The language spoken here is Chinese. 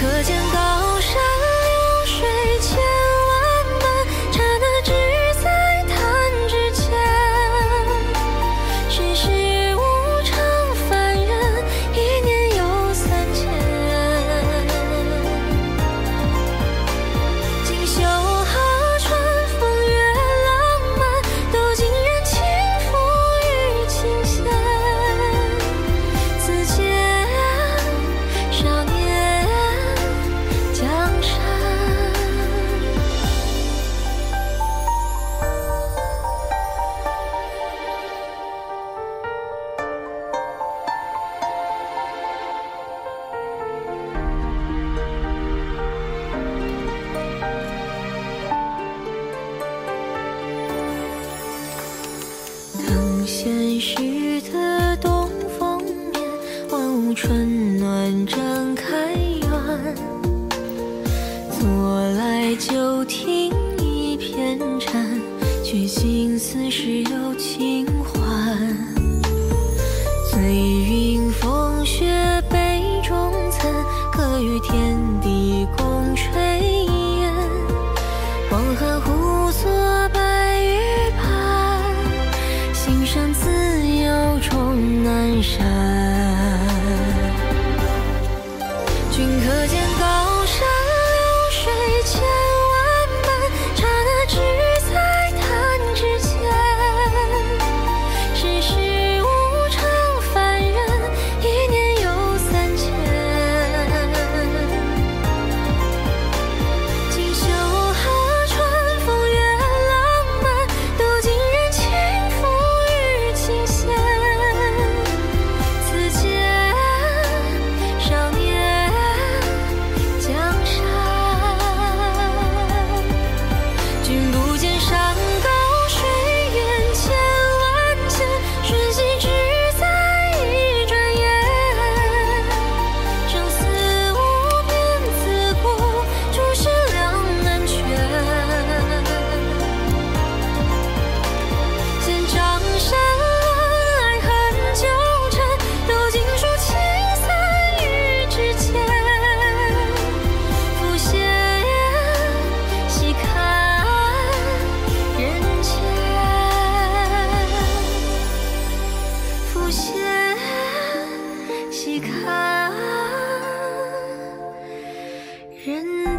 可见时的东风面，万物春暖正开元。坐来就听一片蝉，却心思事有情下看人